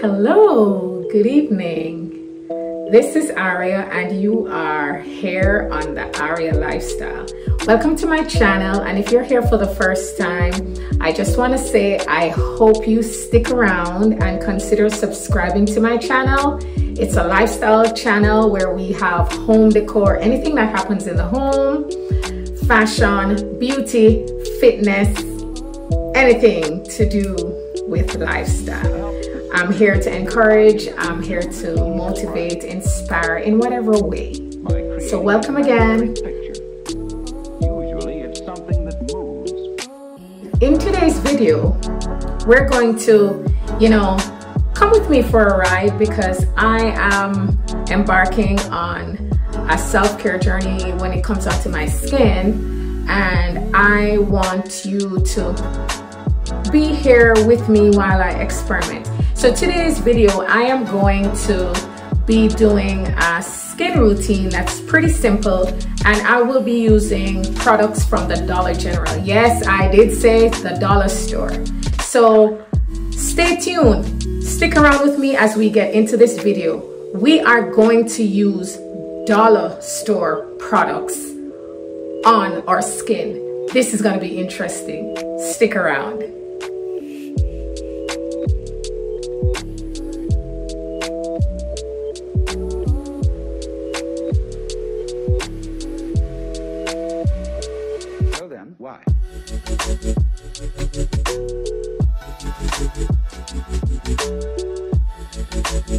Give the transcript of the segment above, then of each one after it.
Hello, good evening. This is Aria, and you are here on the Aria Lifestyle. Welcome to my channel, and if you're here for the first time, I just want to say I hope you stick around and consider subscribing to my channel. It's a lifestyle channel where we have home decor, anything that happens in the home, fashion, beauty, fitness, anything to do with lifestyle. I'm here to encourage, I'm here to motivate, inspire in whatever way. So, welcome again. In today's video, we're going to, you know, come with me for a ride because I am embarking on a self care journey when it comes out to my skin, and I want you to be here with me while I experiment. So today's video, I am going to be doing a skin routine that's pretty simple and I will be using products from the Dollar General. Yes, I did say the dollar store. So stay tuned. Stick around with me as we get into this video. We are going to use dollar store products on our skin. This is going to be interesting. Stick around. Okay,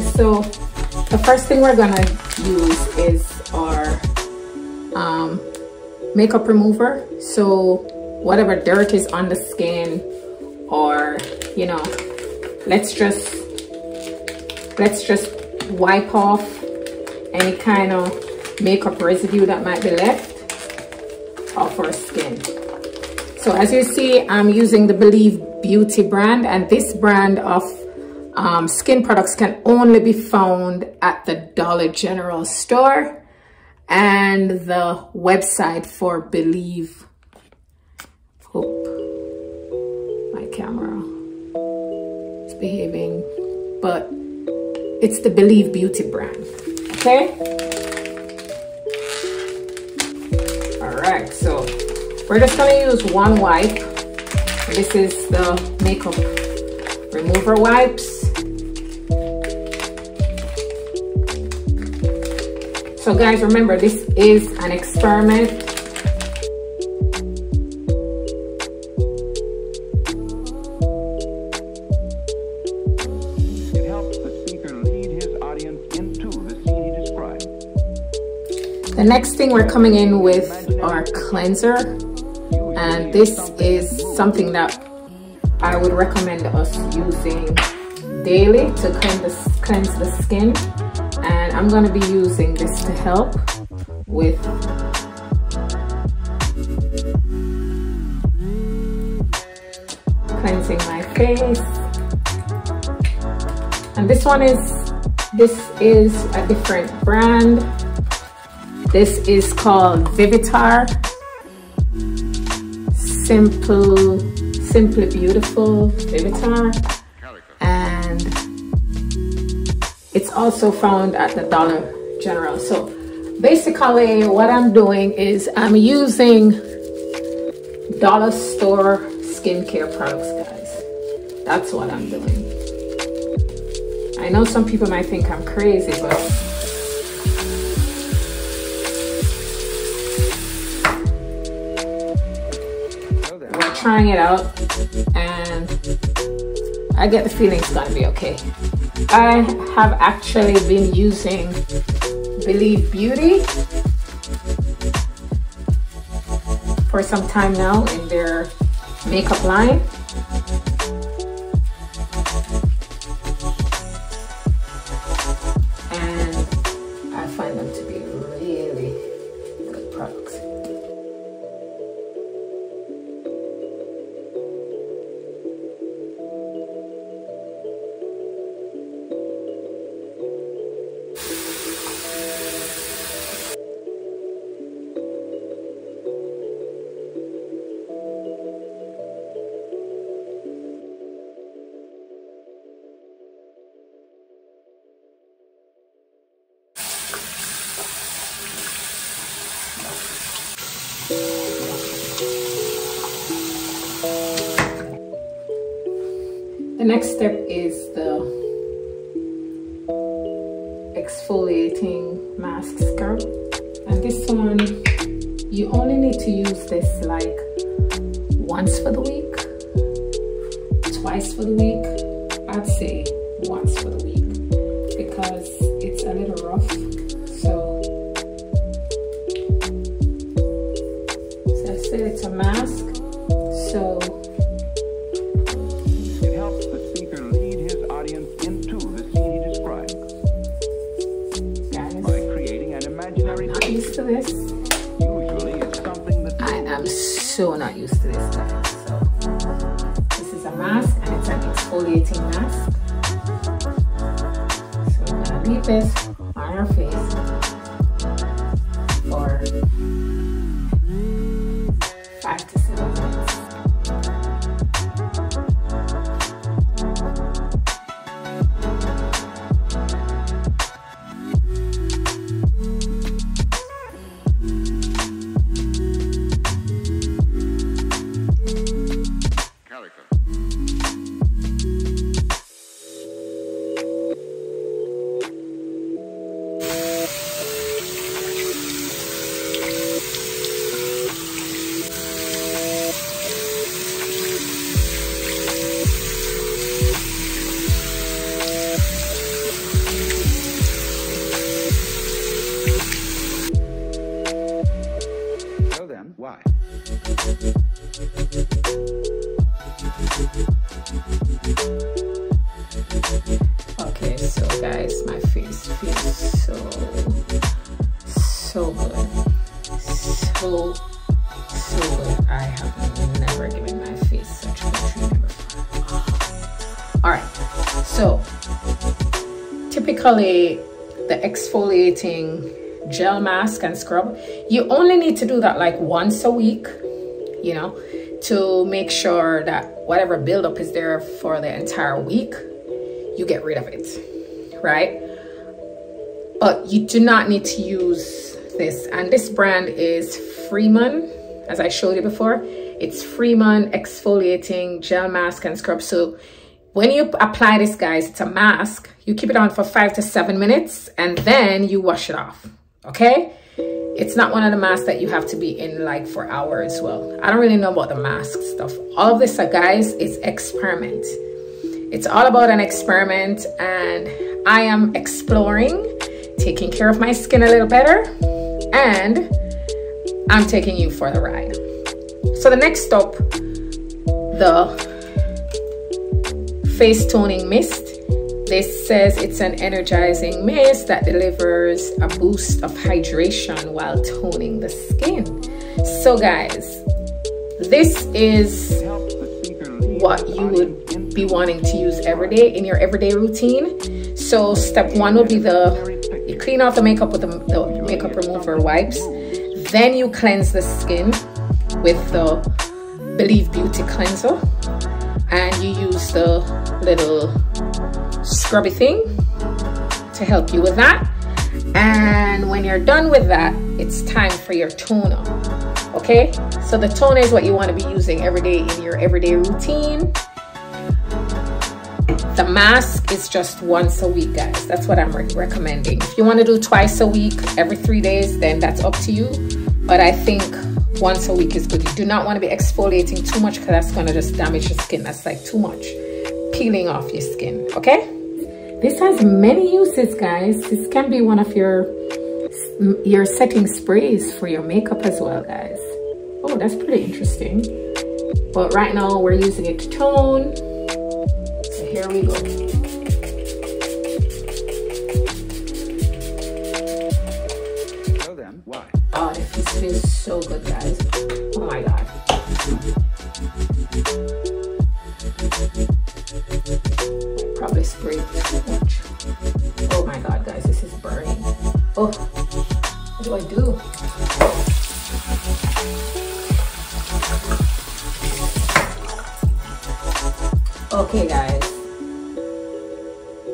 so the first thing we're gonna use is our um, makeup remover. So whatever dirt is on the skin or, you know, let's just, let's just wipe off any kind of makeup residue that might be left off our skin. So as you see, I'm using the Believe Beauty brand and this brand of um, skin products can only be found at the Dollar General store and the website for Believe. Hope my camera is behaving, but it's the Believe Beauty brand, okay? Right, so we're just gonna use one wipe. This is the makeup remover wipes. So guys, remember this is an experiment. The next thing we're coming in with our cleanser. And this is something that I would recommend us using daily to cleanse the, cleanse the skin. And I'm going to be using this to help with cleansing my face. And this one is, this is a different brand. This is called Vivitar. Simple, Simply Beautiful Vivitar. And it's also found at the Dollar General. So basically what I'm doing is I'm using dollar store skincare products, guys. That's what I'm doing. I know some people might think I'm crazy, but trying it out and I get the feeling it's gonna be okay. I have actually been using Believe Beauty for some time now in their makeup line. Next step is the exfoliating mask scrub. And this one you only need to use this like once for the week twice for the week. I'd say once for the week to this I am so not used to this guys. So this is a mask and it's an exfoliating mask. So I'm gonna leave this so typically the exfoliating gel mask and scrub, you only need to do that like once a week, you know, to make sure that whatever buildup is there for the entire week, you get rid of it, right? But you do not need to use this. And this brand is Freeman, as I showed you before. It's Freeman exfoliating gel mask and scrub. So when you apply this, guys, it's a mask. You keep it on for five to seven minutes and then you wash it off, okay? It's not one of the masks that you have to be in like for hours. Well, I don't really know about the mask stuff. All of this, uh, guys, is experiment. It's all about an experiment and I am exploring, taking care of my skin a little better and I'm taking you for the ride. So the next stop, the face toning mist. This says it's an energizing mist that delivers a boost of hydration while toning the skin. So guys, this is what you would be wanting to use every day in your everyday routine. So step one will be the you clean off the makeup with the, the makeup remover wipes. Then you cleanse the skin with the Believe Beauty cleanser, and you use the little scrubby thing to help you with that. And when you're done with that, it's time for your toner. Okay, so the toner is what you want to be using every day in your everyday routine. The mask is just once a week, guys. That's what I'm re recommending. If you want to do twice a week, every three days, then that's up to you. But I think once a week is good. You do not want to be exfoliating too much because that's going to just damage your skin. That's like too much peeling off your skin, okay? This has many uses, guys. This can be one of your your setting sprays for your makeup as well, guys. Oh, that's pretty interesting. But right now we're using it to tone. So here we go.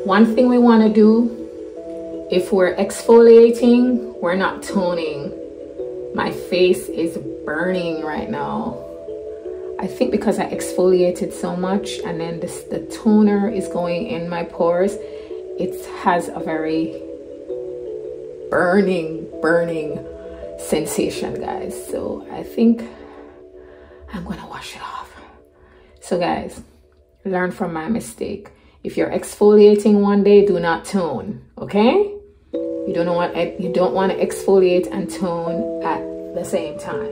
One thing we want to do if we're exfoliating, we're not toning. My face is burning right now. I think because I exfoliated so much and then this the toner is going in my pores, it has a very burning, burning sensation, guys. So I think I'm gonna wash it off. So guys, learn from my mistake. If you're exfoliating one day, do not tone, okay? You don't want you don't want to exfoliate and tone at the same time.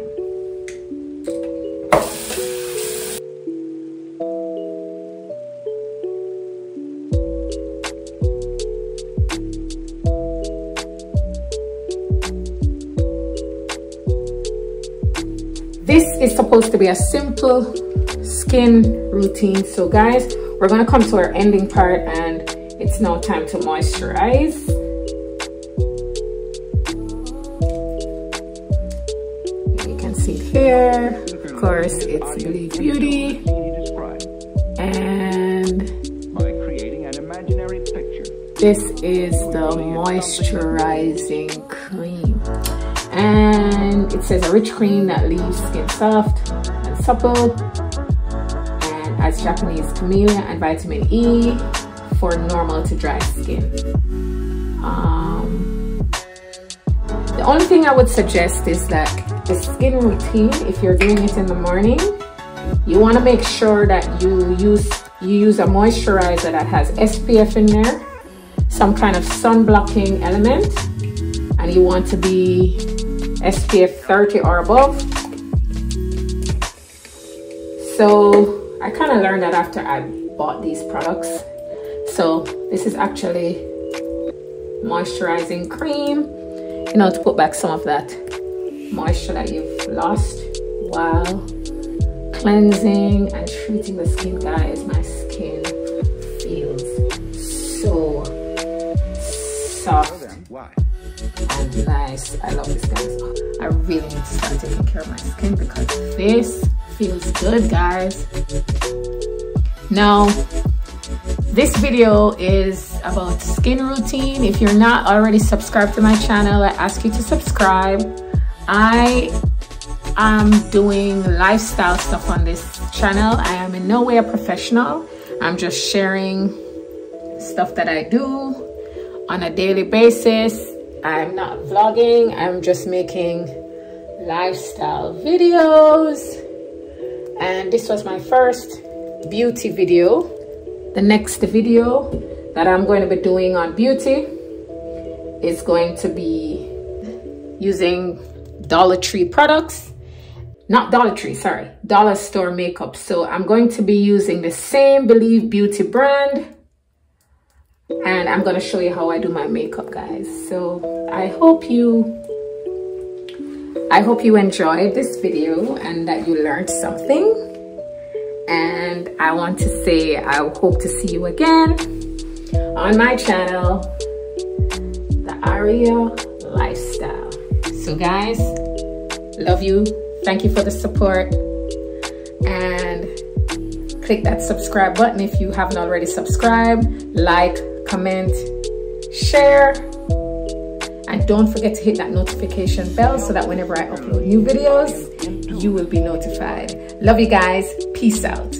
This is supposed to be a simple skin routine. So guys, we're gonna come to our ending part and it's now time to moisturize. You can see here, of course, it's Believe Beauty. And by creating an imaginary picture. this is the moisturizing cream. And it says a rich cream that leaves skin soft and supple as Japanese camellia and vitamin E for normal to dry skin. Um, the only thing I would suggest is that the skin routine, if you're doing it in the morning, you want to make sure that you use you use a moisturizer that has SPF in there, some kind of sun blocking element, and you want to be SPF 30 or above. So I kind of learned that after I bought these products. So this is actually moisturizing cream, you know, to put back some of that moisture that you've lost while cleansing and treating the skin, guys. My skin feels so soft and nice. I love this, guys. I really need to start taking care of my skin because this feels good guys. Now this video is about skin routine. If you're not already subscribed to my channel i ask you to subscribe. I am doing lifestyle stuff on this channel. I am in no way a professional. I'm just sharing stuff that i do on a daily basis. I'm not vlogging. I'm just making lifestyle videos and this was my first beauty video. The next video that i'm going to be doing on beauty is going to be using dollar tree products. Not dollar tree sorry dollar store makeup. So i'm going to be using the same believe beauty brand. And i'm going to show you how i do my makeup guys. So i hope you I hope you enjoyed this video and that you learned something. And I want to say I hope to see you again on my channel, The Aria Lifestyle. So guys, love you. Thank you for the support. And click that subscribe button if you haven't already subscribed. Like, comment, share and don't forget to hit that notification bell so that whenever I upload new videos, you will be notified. Love you guys. Peace out.